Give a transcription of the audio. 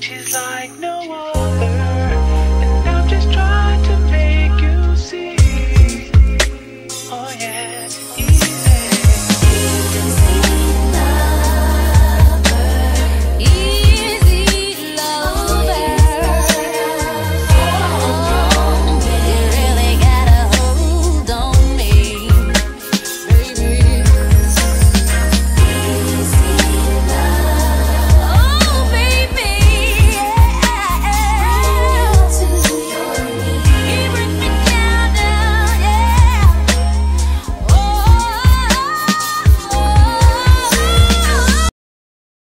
She's like no one.